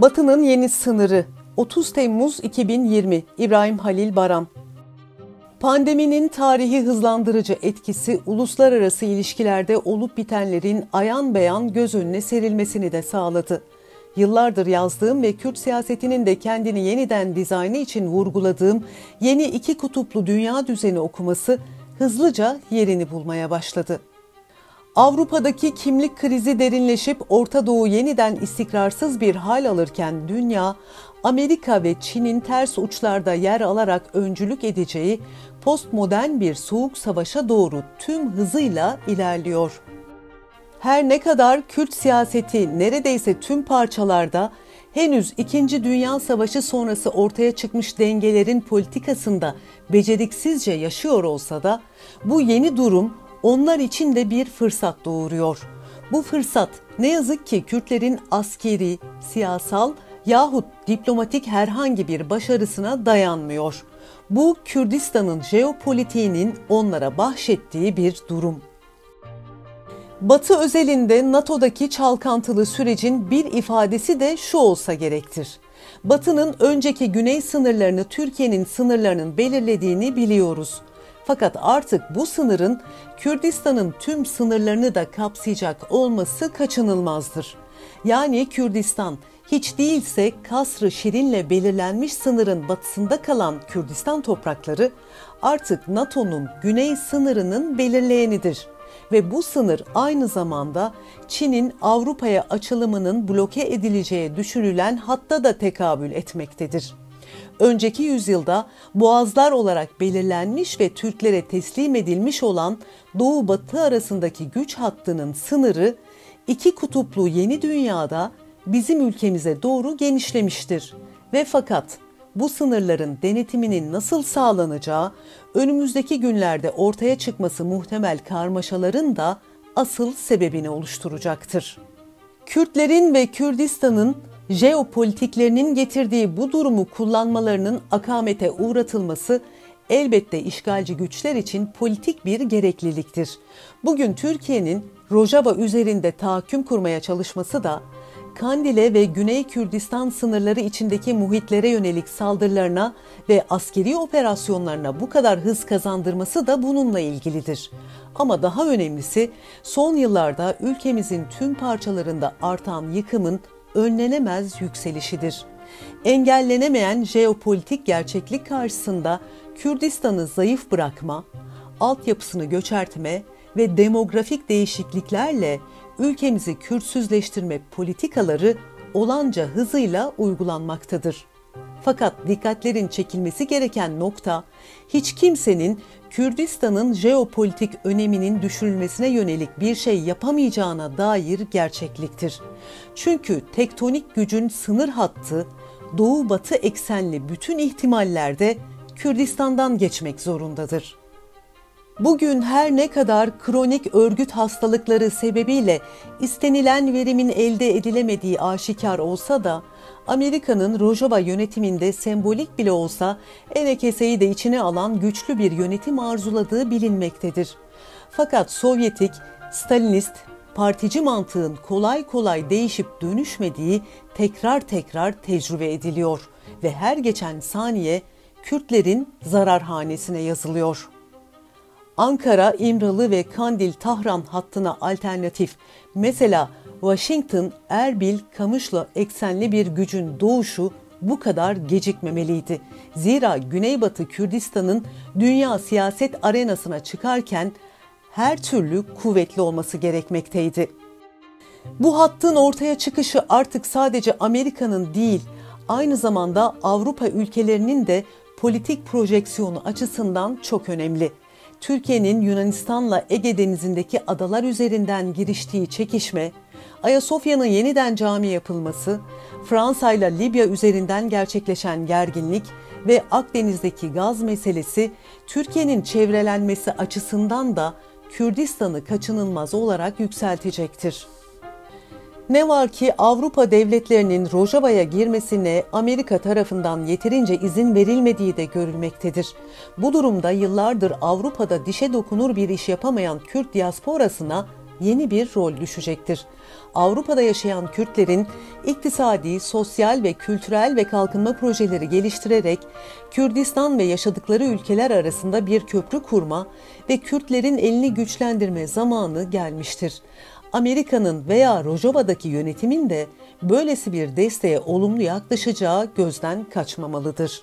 Batı'nın yeni sınırı 30 Temmuz 2020 İbrahim Halil Baran Pandeminin tarihi hızlandırıcı etkisi uluslararası ilişkilerde olup bitenlerin ayan beyan göz önüne serilmesini de sağladı. Yıllardır yazdığım ve Kürt siyasetinin de kendini yeniden dizaynı için vurguladığım yeni iki kutuplu dünya düzeni okuması hızlıca yerini bulmaya başladı. Avrupa'daki kimlik krizi derinleşip Orta Doğu yeniden istikrarsız bir hal alırken dünya, Amerika ve Çin'in ters uçlarda yer alarak öncülük edeceği postmodern bir soğuk savaşa doğru tüm hızıyla ilerliyor. Her ne kadar Kürt siyaseti neredeyse tüm parçalarda henüz 2. Dünya Savaşı sonrası ortaya çıkmış dengelerin politikasında beceriksizce yaşıyor olsa da bu yeni durum onlar için de bir fırsat doğuruyor. Bu fırsat ne yazık ki Kürtlerin askeri, siyasal yahut diplomatik herhangi bir başarısına dayanmıyor. Bu Kürdistan'ın jeopolitiğinin onlara bahşettiği bir durum. Batı özelinde NATO'daki çalkantılı sürecin bir ifadesi de şu olsa gerektir. Batı'nın önceki güney sınırlarını Türkiye'nin sınırlarının belirlediğini biliyoruz. Fakat artık bu sınırın Kürdistan'ın tüm sınırlarını da kapsayacak olması kaçınılmazdır. Yani Kürdistan hiç değilse Kasrı Şirin'le belirlenmiş sınırın batısında kalan Kürdistan toprakları artık NATO'nun güney sınırının belirleyenidir ve bu sınır aynı zamanda Çin'in Avrupa'ya açılımının bloke edileceği düşünülen hatta da tekabül etmektedir. Önceki yüzyılda boğazlar olarak belirlenmiş ve Türklere teslim edilmiş olan Doğu-Batı arasındaki güç hattının sınırı iki kutuplu yeni dünyada bizim ülkemize doğru genişlemiştir. Ve fakat bu sınırların denetiminin nasıl sağlanacağı önümüzdeki günlerde ortaya çıkması muhtemel karmaşaların da asıl sebebini oluşturacaktır. Kürtlerin ve Kürdistan'ın jeopolitiklerinin getirdiği bu durumu kullanmalarının akamete uğratılması elbette işgalci güçler için politik bir gerekliliktir. Bugün Türkiye'nin Rojava üzerinde tahakküm kurmaya çalışması da Kandil'e ve Güney Kürdistan sınırları içindeki muhitlere yönelik saldırılarına ve askeri operasyonlarına bu kadar hız kazandırması da bununla ilgilidir. Ama daha önemlisi son yıllarda ülkemizin tüm parçalarında artan yıkımın önlenemez yükselişidir. Engellenemeyen jeopolitik gerçeklik karşısında Kürdistan'ı zayıf bırakma, altyapısını göçertme ve demografik değişikliklerle ülkemizi Kürtsüzleştirme politikaları olanca hızıyla uygulanmaktadır. Fakat dikkatlerin çekilmesi gereken nokta hiç kimsenin Kürdistan'ın jeopolitik öneminin düşürülmesine yönelik bir şey yapamayacağına dair gerçekliktir. Çünkü tektonik gücün sınır hattı doğu-batı eksenli bütün ihtimallerde Kürdistan'dan geçmek zorundadır. Bugün her ne kadar kronik örgüt hastalıkları sebebiyle istenilen verimin elde edilemediği aşikar olsa da Amerika'nın Rojava yönetiminde sembolik bile olsa Enekese'yi de içine alan güçlü bir yönetim arzuladığı bilinmektedir. Fakat Sovyetik, Stalinist, partici mantığın kolay kolay değişip dönüşmediği tekrar tekrar tecrübe ediliyor ve her geçen saniye Kürtlerin zararhanesine yazılıyor.'' Ankara, İmralı ve Kandil-Tahran hattına alternatif mesela Washington, Erbil, Kamışlı eksenli bir gücün doğuşu bu kadar gecikmemeliydi. Zira Güneybatı Kürdistan'ın dünya siyaset arenasına çıkarken her türlü kuvvetli olması gerekmekteydi. Bu hattın ortaya çıkışı artık sadece Amerika'nın değil, aynı zamanda Avrupa ülkelerinin de politik projeksiyonu açısından çok önemli. Türkiye'nin Yunanistan'la Ege Denizi'ndeki adalar üzerinden giriştiği çekişme, Ayasofya'nın yeniden cami yapılması, Fransa ile Libya üzerinden gerçekleşen gerginlik ve Akdeniz'deki gaz meselesi Türkiye'nin çevrelenmesi açısından da Kürdistan'ı kaçınılmaz olarak yükseltecektir. Ne var ki Avrupa devletlerinin Rojava'ya girmesine Amerika tarafından yeterince izin verilmediği de görülmektedir. Bu durumda yıllardır Avrupa'da dişe dokunur bir iş yapamayan Kürt diasporasına yeni bir rol düşecektir. Avrupa'da yaşayan Kürtlerin iktisadi, sosyal ve kültürel ve kalkınma projeleri geliştirerek Kürdistan ve yaşadıkları ülkeler arasında bir köprü kurma ve Kürtlerin elini güçlendirme zamanı gelmiştir. Amerika'nın veya Rojava'daki yönetimin de böylesi bir desteğe olumlu yaklaşacağı gözden kaçmamalıdır.